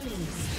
Killing